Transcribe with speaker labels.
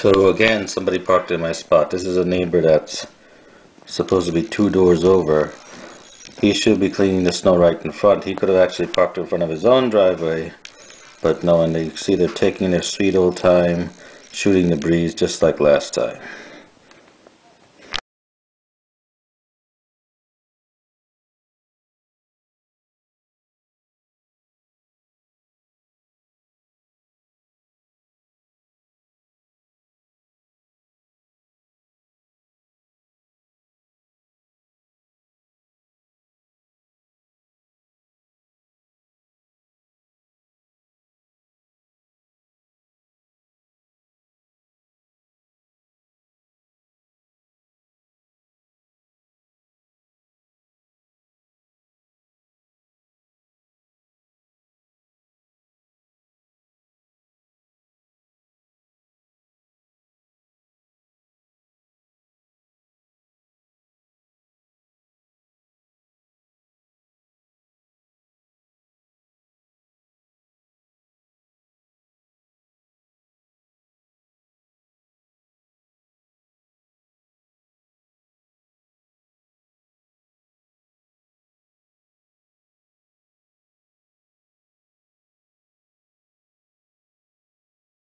Speaker 1: So again, somebody parked in my spot. This is a neighbor that's supposed to be two doors over. He should be cleaning the snow right in front. He could have actually parked in front of his own driveway. But no, and they see they're taking their sweet old time, shooting the breeze just like last time.